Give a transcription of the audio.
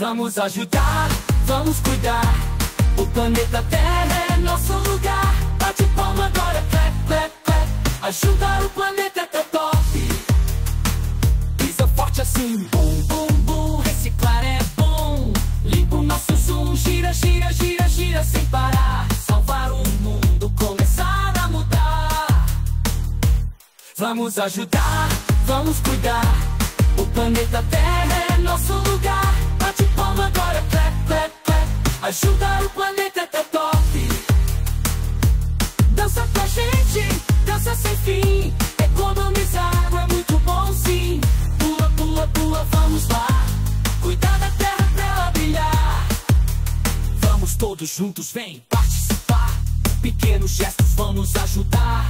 Vamos ajudar, vamos cuidar. O planeta Terra é nosso lugar. Bate palma agora, clap, clap, clap. Ajudar o planeta é top. Pisa forte assim, bum, bum, bum. Reciclar é bom. Limpa o nosso zoom, gira, gira, gira, gira sem parar. Salvar o mundo, começar a mudar. Vamos ajudar, vamos cuidar. O planeta Terra é nosso lugar. Clap. Ajudar o planeta teu top. Dança com a gente, dança sem fim. Economizar é muito bom, sim. Pula, pula, pula, vamos lá. Cuidar da terra pra ela brilhar. Vamos todos juntos, vem participar. Pequenos gestos vão nos ajudar.